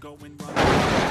going wrong.